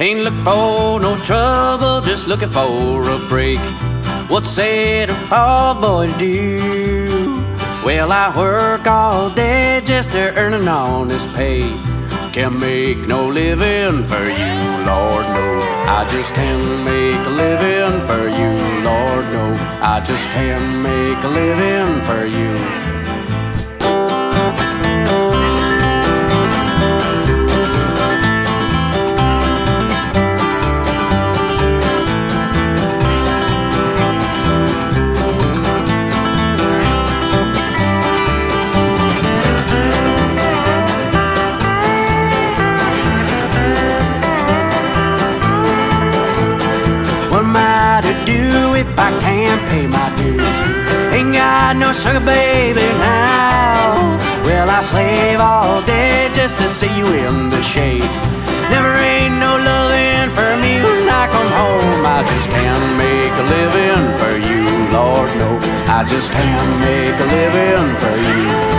Ain't looking for no trouble, just looking for a break. What's it a poor boy do? Well, I work all day just to earn an honest pay. Can't make no living for you, Lord, no. I just can't make a living for you, Lord, no. I just can't make a living for you. If I can't pay my dues? Ain't got no sugar baby now. Well, I slave all day just to see you in the shade. Never ain't no loving for me when I come home. I just can't make a living for you, Lord, no. I just can't make a living for you.